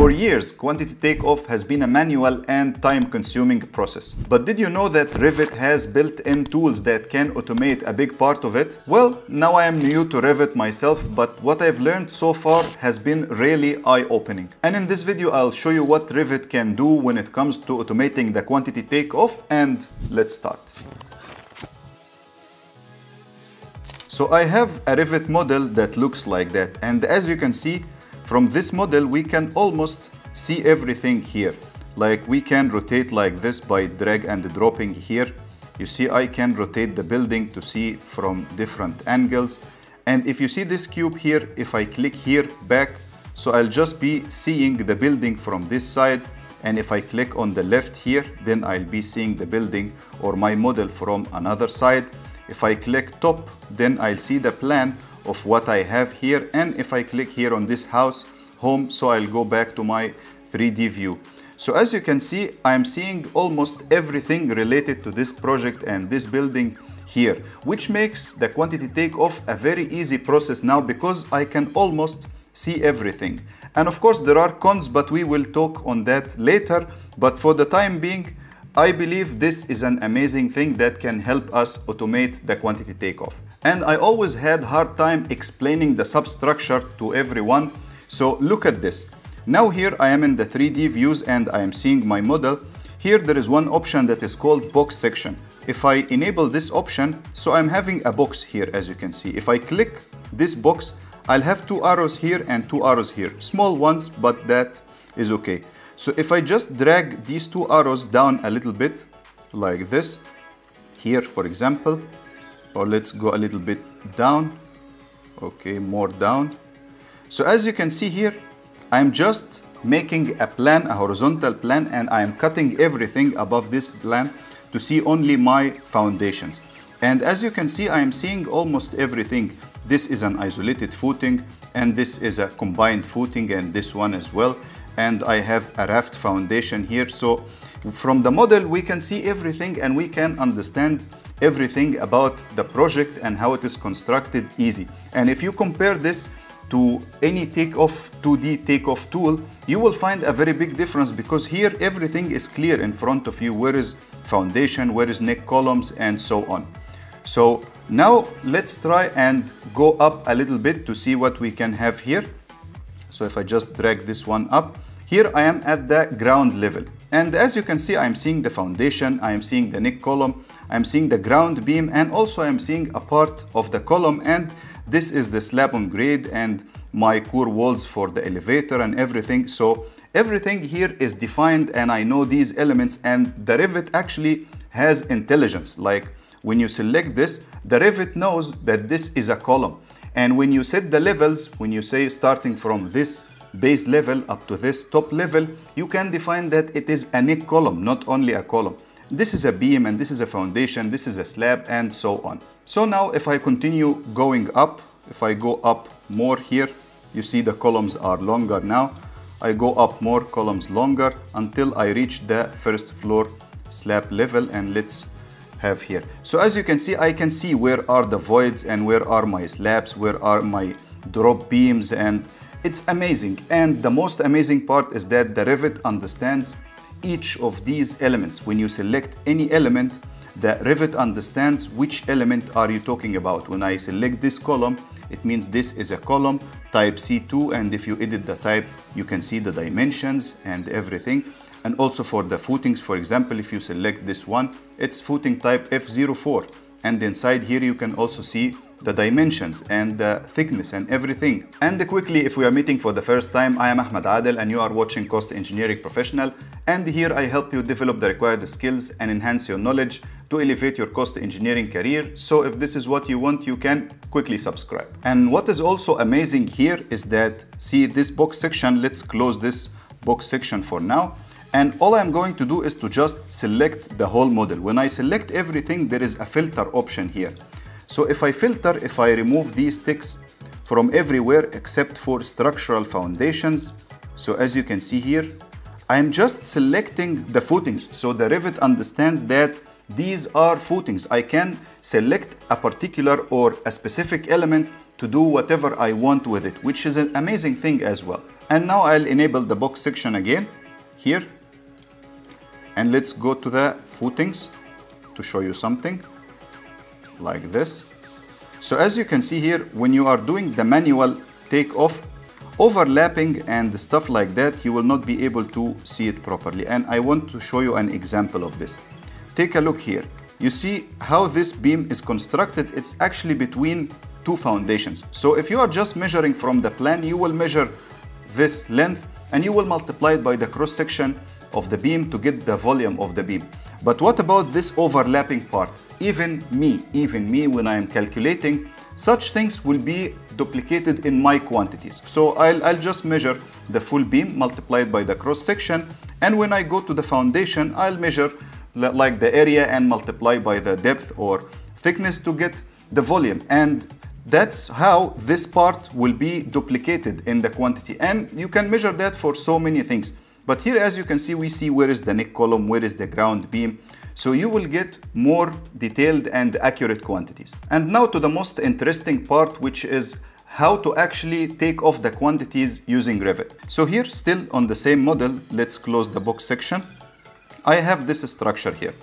For years, quantity takeoff has been a manual and time-consuming process. But did you know that Revit has built-in tools that can automate a big part of it? Well, now I am new to Revit myself, but what I've learned so far has been really eye-opening. And in this video, I'll show you what Revit can do when it comes to automating the quantity takeoff, and let's start. So I have a Revit model that looks like that, and as you can see, from this model, we can almost see everything here. Like we can rotate like this by drag and dropping here. You see, I can rotate the building to see from different angles. And if you see this cube here, if I click here back, so I'll just be seeing the building from this side. And if I click on the left here, then I'll be seeing the building or my model from another side. If I click top, then I'll see the plan of what I have here and if I click here on this house home so I'll go back to my 3D view. So as you can see I'm seeing almost everything related to this project and this building here which makes the quantity takeoff a very easy process now because I can almost see everything. And of course there are cons but we will talk on that later but for the time being I believe this is an amazing thing that can help us automate the quantity takeoff. And I always had hard time explaining the substructure to everyone. So look at this. Now here I am in the 3D views and I am seeing my model. Here there is one option that is called box section. If I enable this option, so I'm having a box here as you can see. If I click this box, I'll have two arrows here and two arrows here. Small ones, but that is okay. So if I just drag these two arrows down a little bit, like this, here for example, or let's go a little bit down, okay, more down. So as you can see here, I'm just making a plan, a horizontal plan, and I'm cutting everything above this plan to see only my foundations. And as you can see, I am seeing almost everything. This is an isolated footing, and this is a combined footing, and this one as well and I have a raft foundation here. So from the model, we can see everything and we can understand everything about the project and how it is constructed easy. And if you compare this to any takeoff 2D takeoff tool, you will find a very big difference because here everything is clear in front of you. Where is foundation, where is neck columns and so on. So now let's try and go up a little bit to see what we can have here. So if I just drag this one up, here I am at the ground level. And as you can see, I'm seeing the foundation, I'm seeing the neck column, I'm seeing the ground beam, and also I'm seeing a part of the column. And this is the slab on grade and my core walls for the elevator and everything. So everything here is defined and I know these elements and the Revit actually has intelligence. Like when you select this, the Revit knows that this is a column. And when you set the levels, when you say starting from this base level up to this top level, you can define that it is a neck column, not only a column. This is a beam and this is a foundation, this is a slab and so on. So now if I continue going up, if I go up more here, you see the columns are longer now. I go up more columns longer until I reach the first floor slab level and let's have here. So as you can see, I can see where are the voids and where are my slabs, where are my drop beams and it's amazing. And the most amazing part is that the Revit understands each of these elements. When you select any element, the Revit understands which element are you talking about. When I select this column, it means this is a column type C2 and if you edit the type, you can see the dimensions and everything. And also for the footings, for example, if you select this one, it's footing type F04. And inside here, you can also see the dimensions and the thickness and everything. And quickly, if we are meeting for the first time, I am Ahmed Adel and you are watching Cost Engineering Professional. And here I help you develop the required skills and enhance your knowledge to elevate your cost engineering career. So if this is what you want, you can quickly subscribe. And what is also amazing here is that, see this box section, let's close this box section for now. And all I'm going to do is to just select the whole model. When I select everything, there is a filter option here. So if I filter, if I remove these ticks from everywhere except for structural foundations, so as you can see here, I'm just selecting the footings. So the Revit understands that these are footings. I can select a particular or a specific element to do whatever I want with it, which is an amazing thing as well. And now I'll enable the box section again here. And let's go to the footings to show you something like this. So as you can see here, when you are doing the manual takeoff, overlapping and stuff like that, you will not be able to see it properly. And I want to show you an example of this. Take a look here. You see how this beam is constructed. It's actually between two foundations. So if you are just measuring from the plan, you will measure this length and you will multiply it by the cross section of the beam to get the volume of the beam. But what about this overlapping part? Even me, even me when I am calculating, such things will be duplicated in my quantities. So I'll, I'll just measure the full beam multiplied by the cross section. And when I go to the foundation, I'll measure like the area and multiply by the depth or thickness to get the volume. And that's how this part will be duplicated in the quantity. And you can measure that for so many things. But here, as you can see, we see where is the neck column, where is the ground beam. So you will get more detailed and accurate quantities. And now to the most interesting part, which is how to actually take off the quantities using Revit. So here, still on the same model, let's close the box section. I have this structure here.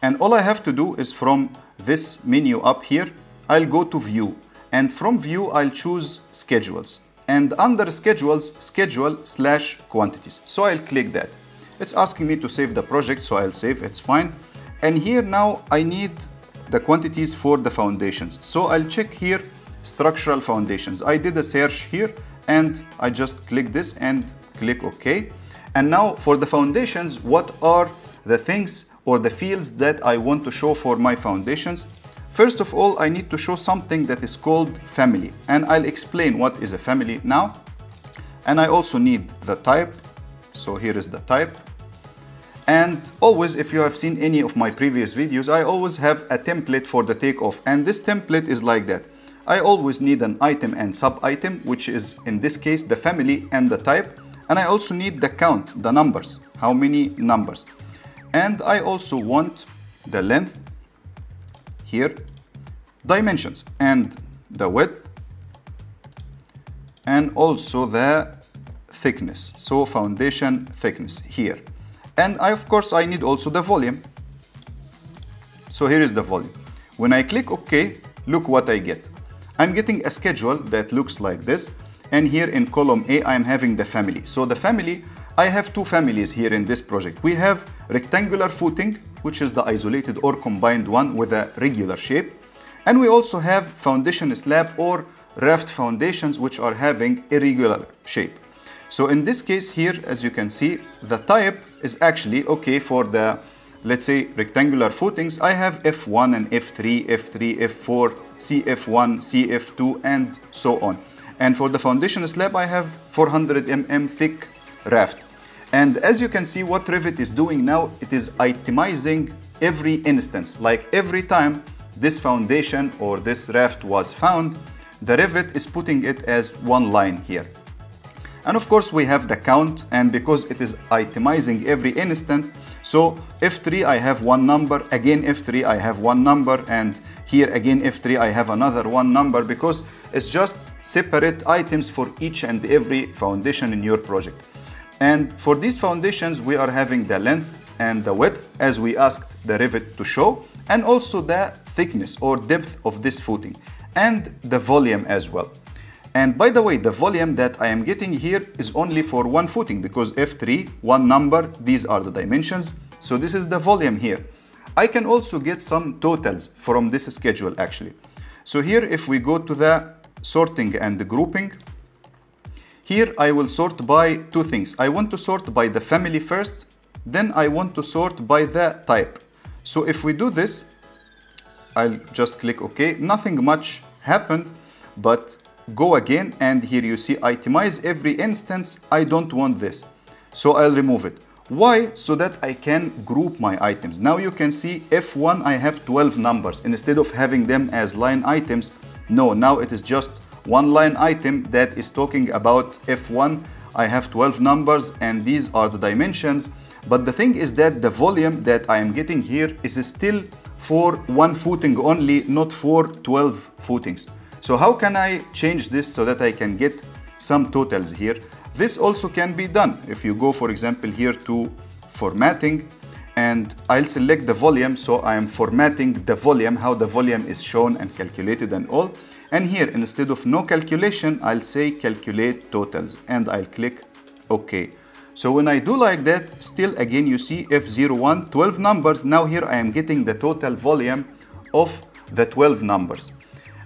And all I have to do is from this menu up here, I'll go to view. And from view, I'll choose schedules and under schedules, schedule slash quantities. So I'll click that. It's asking me to save the project, so I'll save, it's fine. And here now I need the quantities for the foundations. So I'll check here structural foundations. I did a search here and I just click this and click OK. And now for the foundations, what are the things or the fields that I want to show for my foundations? First of all, I need to show something that is called family and I'll explain what is a family now. And I also need the type. So here is the type. And always, if you have seen any of my previous videos, I always have a template for the takeoff. And this template is like that. I always need an item and sub-item, which is in this case, the family and the type. And I also need the count, the numbers, how many numbers. And I also want the length here. Dimensions and the width. And also the thickness. So foundation thickness here. And I of course I need also the volume. So here is the volume. When I click OK look what I get. I'm getting a schedule that looks like this. And here in column A I'm having the family. So the family I have two families here in this project we have rectangular footing which is the isolated or combined one with a regular shape. And we also have foundation slab or raft foundations which are having irregular shape. So in this case here, as you can see, the type is actually okay for the, let's say, rectangular footings. I have F1 and F3, F3, F4, CF1, CF2, and so on. And for the foundation slab, I have 400 mm thick raft. And as you can see, what Revit is doing now, it is itemizing every instance. Like every time this foundation or this raft was found, the Revit is putting it as one line here. And of course we have the count and because it is itemizing every instant, so F3 I have one number, again F3 I have one number and here again F3 I have another one number because it's just separate items for each and every foundation in your project. And for these foundations, we are having the length and the width as we asked the Revit to show, and also the thickness or depth of this footing, and the volume as well. And by the way, the volume that I am getting here is only for one footing because F3, one number, these are the dimensions. So this is the volume here. I can also get some totals from this schedule actually. So here, if we go to the sorting and the grouping, here I will sort by two things. I want to sort by the family first, then I want to sort by the type. So if we do this, I'll just click OK. Nothing much happened, but go again and here you see itemize every instance. I don't want this. So I'll remove it. Why? So that I can group my items. Now you can see F1 I have 12 numbers. Instead of having them as line items, no, now it is just one line item that is talking about F1. I have 12 numbers and these are the dimensions. But the thing is that the volume that I am getting here is still for one footing only, not for 12 footings. So how can I change this so that I can get some totals here? This also can be done. If you go, for example, here to formatting, and I'll select the volume, so I am formatting the volume, how the volume is shown and calculated and all. And here, instead of no calculation, I'll say calculate totals, and I'll click OK. So when I do like that, still again you see F01, 12 numbers. Now here I am getting the total volume of the 12 numbers.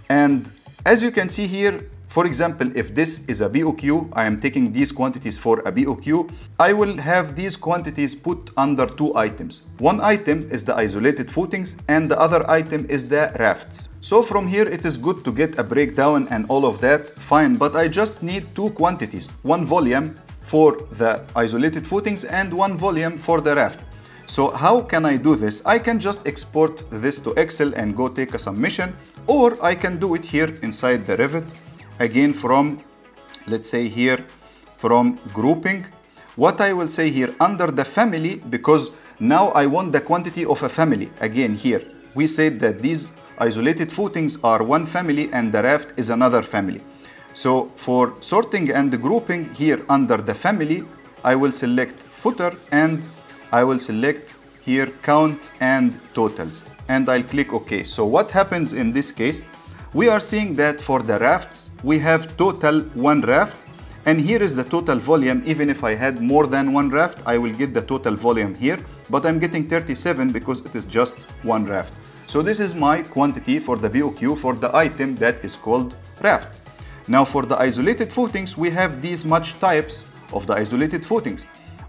And as you can see here, for example, if this is a BOQ, I am taking these quantities for a BOQ, I will have these quantities put under two items. One item is the isolated footings and the other item is the rafts. So from here it is good to get a breakdown and all of that, fine, but I just need two quantities, one volume for the isolated footings and one volume for the raft. So how can I do this? I can just export this to Excel and go take a submission or I can do it here inside the Revit again from let's say here from grouping. What I will say here under the family because now I want the quantity of a family. Again here we said that these isolated footings are one family and the raft is another family. So for sorting and grouping here under the family I will select footer and I will select here count and totals. And I'll click OK. So what happens in this case we are seeing that for the rafts, we have total one raft. And here is the total volume. Even if I had more than one raft, I will get the total volume here. But I'm getting 37 because it is just one raft. So this is my quantity for the BOQ for the item that is called raft. Now for the isolated footings, we have these much types of the isolated footings.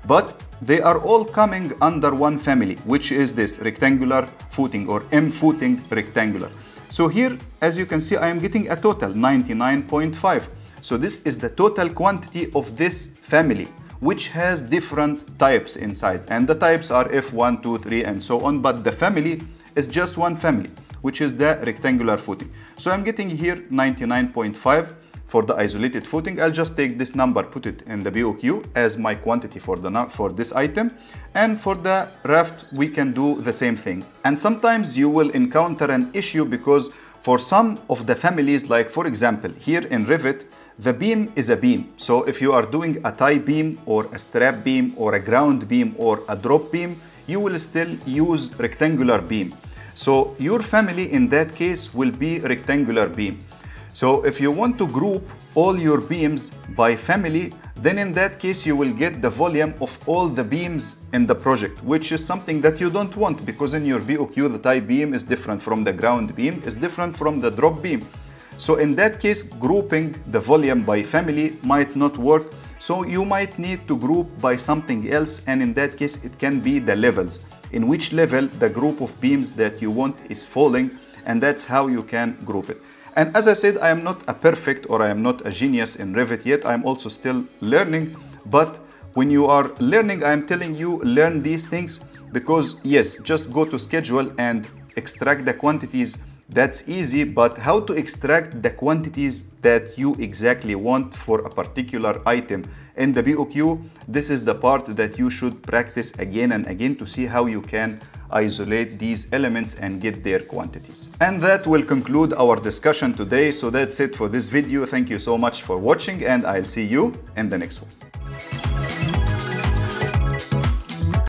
But they are all coming under one family, which is this rectangular footing or M footing rectangular. So here, as you can see, I am getting a total 99.5. So this is the total quantity of this family, which has different types inside. And the types are F1, 2, 3, and so on. But the family is just one family, which is the rectangular footing. So I'm getting here 99.5 for the isolated footing, I'll just take this number, put it in the BOQ as my quantity for, the, for this item. And for the raft, we can do the same thing. And sometimes you will encounter an issue because for some of the families, like for example, here in Revit, the beam is a beam. So if you are doing a tie beam or a strap beam or a ground beam or a drop beam, you will still use rectangular beam. So your family in that case will be rectangular beam. So if you want to group all your beams by family, then in that case you will get the volume of all the beams in the project, which is something that you don't want because in your BOQ the tie beam is different from the ground beam, is different from the drop beam. So in that case, grouping the volume by family might not work. So you might need to group by something else and in that case it can be the levels. In which level the group of beams that you want is falling and that's how you can group it. And as I said, I am not a perfect or I am not a genius in Revit yet. I'm also still learning. But when you are learning, I'm telling you, learn these things because yes, just go to schedule and extract the quantities. That's easy, but how to extract the quantities that you exactly want for a particular item in the BOQ, this is the part that you should practice again and again to see how you can isolate these elements and get their quantities. And that will conclude our discussion today. So that's it for this video. Thank you so much for watching and I'll see you in the next one.